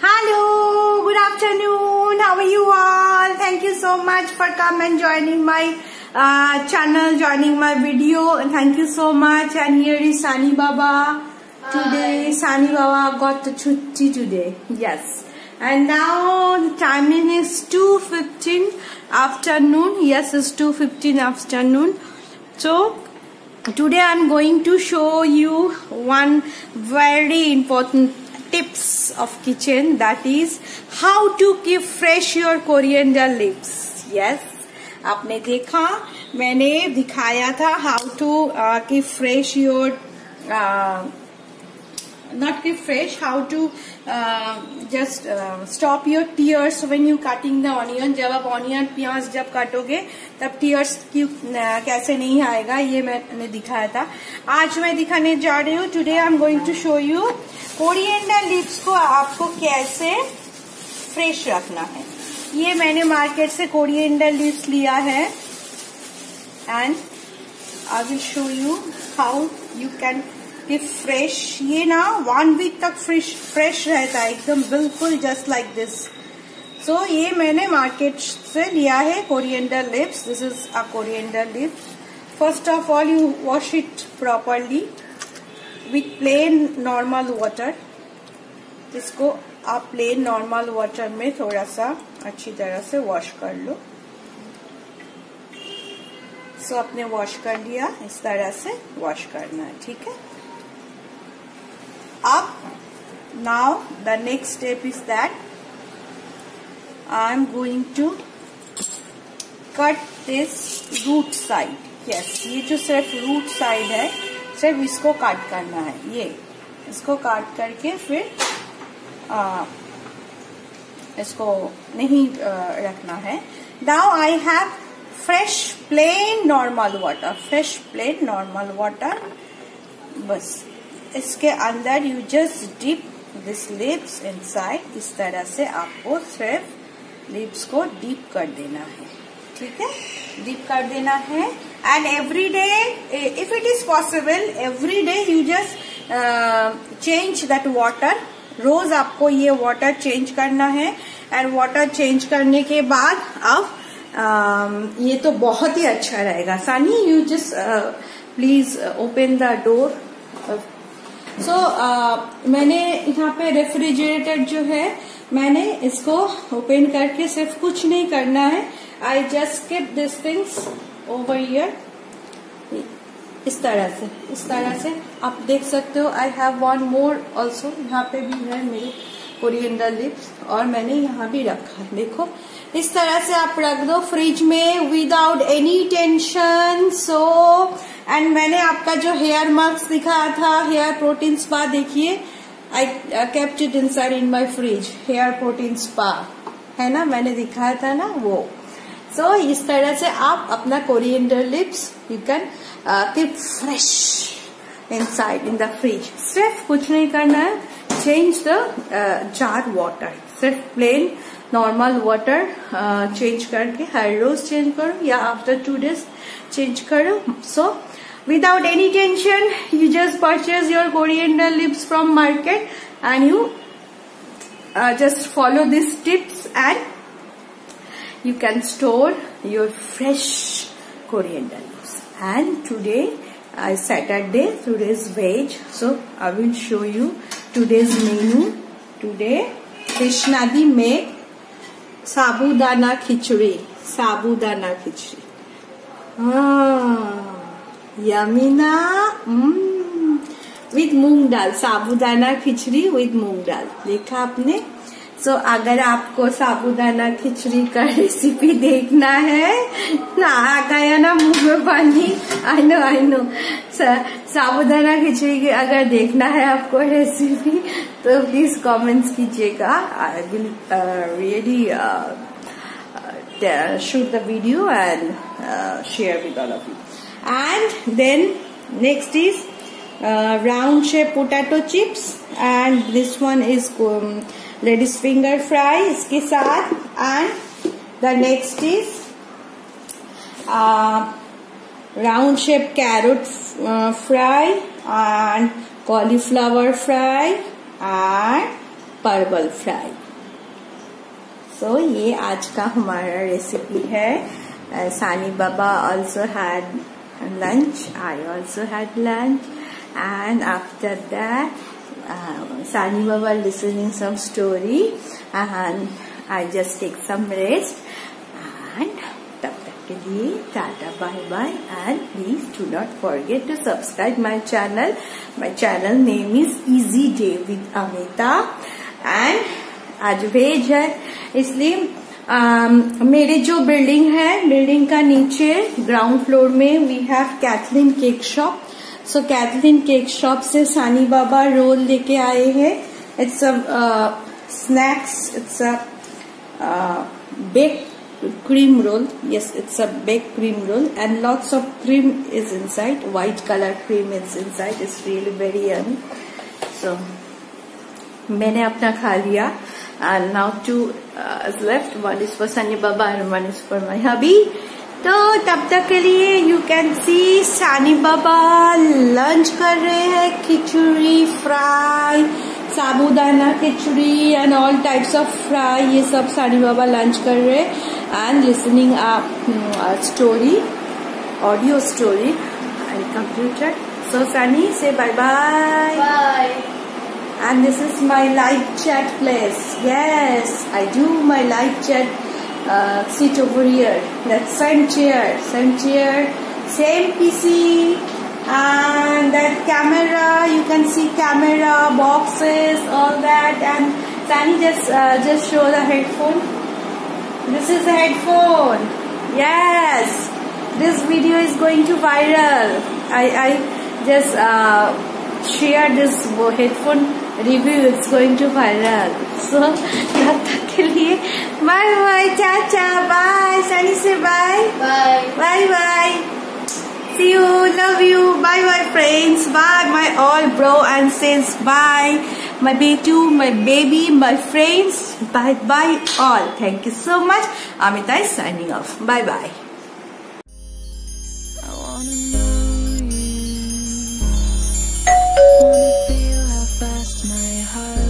Hello, good afternoon. How are you all? Thank you so much for coming and joining my uh, channel, joining my video. And thank you so much. And here is Sani Baba. Today, Sani Baba got the chutti today. Yes. And now the timing is 2.15 afternoon. Yes, it's 2.15 afternoon. So, today I'm going to show you one very important tips of kitchen that is how to keep fresh your coriander leaves yes आपने देखा मैंने दिखाया था how to keep fresh your not keep fresh how to uh, just uh, stop your tears when you cutting the onion. जब आप onion प्याज जब काटोगे तब टीयर्स की uh, कैसे नहीं आएगा ये मैंने दिखाया था। आज मैं दिखाने जा रही हूँ। Today I am going to show you coriander leaves को आपको कैसे फ्रेश रखना है। ये मैंने मार्केट से कोरिएंडर लीव्स लिया है। And I will show you how you can keep fresh ये ना वन वीक तक फ्रेश फ्रेश रहता है एकदम बिल्कुल जस्ट लाइक दिस सो ये मैंने मार्केट से लिया है coriander leaves this is a coriander leaves first of all you wash it properly with plain normal water इसको आप प्लेन नॉर्मल वाटर में थोड़ा सा अच्छी तरह से वॉश कर लो. सो so, आपने वॉश कर लिया इस तरह से वॉश करना है ठीक है? Now the next step is that I am going to cut this root side yes ये जो सिर्फ़ रूट साइड है सिर्फ़ इसको काट करना है। ये इसको काट करके फिर आ, इसको नहीं आ, रखना है। Now I have fresh plain normal water fresh plain normal water बस इसके अंदर you just dip this leaves inside इस तरह से आपको सिर्फ़ लिप्स को डीप कर देना है। ठीक है? डीप कर देना है। And every day if it is possible every day you just change that water रोज आपको ये वाटर चेंज करना है। एंड वाटर चेंज करने के बाद अब uh, ये तो बहुत ही अच्छा रहेगा। Sani you just please open the door so so, मैंने यहाँ पे रेफ्रिजरेटर जो है मैंने इसको ओपन करके सिर्फ़ कुछ नहीं करना है। I just skip this things over here इस तरह से इस तरह से आप देख सकते हो। I have one more also यहाँ पे भी है मेरे। कोरिएंडर लिप्स और मैंने यहाँ भी रखा है। देखो इस तरह से आप रख दो फ्रिज में without any tension so and मैंने आपका जो हेयर मास्क दिखाया था हेयर प्रोटीन स्पा देखिए I kept it inside in my fridge hair protein spa है ना? मैंने दिखाया था ना वो। सो so, इस तरह से आप अपना coriander leaves you can keep fresh inside in the fridge सिर्फ़ कुछ नहीं करना है चेंज द जार वाटर सिर्फ प्लेन नॉर्मल वाटर चेंज करके हर रोज चेंज करो या आफ्टर टू डेज चेंज करो सो without any tension you just purchase your coriander leaves from market and you uh, just follow these tips and you can store your fresh coriander leaves and today uh, Saturday today's veg so I will show you today's menu today Krishnadi make sabudana khichdi sabudana khichdi ah यमीना With moong dal. Sabudana khichdi with moong dal. देखा आपने सो so, अगर आपको साबुदाना खिचड़ी का recipe देखना है ना आ गया ना मुँह में पानी। आई नो आई नो साबुदाना खिचड़ी की अगर देखना है आपको रेसिपी तो प्लीज़ कमेंट्स कीजिएगा। I will really shoot the video and share with all of you and then next is uh, round shape potato chips and this one ladies finger fry, इसके साथ and the next is round shape carrot fry and cauliflower fry and परवल fry so ये आज का हमारा recipe है. Sani Baba also had lunch I also had lunch and after that that Sani Baba listening some story and I just take some rest. And तब तक के लिए tata bye bye and please do not forget to subscribe my channel my channel name is easy day with Amita and आज veg है इसलिए um, मेरे जो building है बिल्डिंग का नीचे ग्राउंड फ्लोर में we have Kathleen cake shop so Kathleen cake shop से सानी बाबा रोल लेके आए हैं। It's a snacks it's a bake cream roll yes it's a bake cream roll and lots of cream is inside white colour cream is inside is really very yum so मैंने अपना खा लिया। And now two left one is for Sani Baba and one is for my hubby तो तब तक के लिए you can see सानी बाबा लंच कर रहे हैं खिचड़ी fry sabudana khichdi and all types of fry ये सब सानी बाबा लंच कर रहे हैं. And listening story audio story and computer so Sani से bye bye and this is my live chat place. Yes i do my live chat uh, sit over here. That same chair same chair same pc and that camera you can see camera boxes all that. And Sani just uh, just show the headphone. This is the headphone. Yes. This video is going to viral. I i just uh, share this headphone review. It's going to viral so तब तक के लिए bye bye चाचा bye Sunny से bye bye bye bye see you love you bye bye friends bye my all bro and sis bye my baby my baby my friends bye bye all thank you so much amita is signing off bye bye I wanna know you. Wanna feel how fast my heart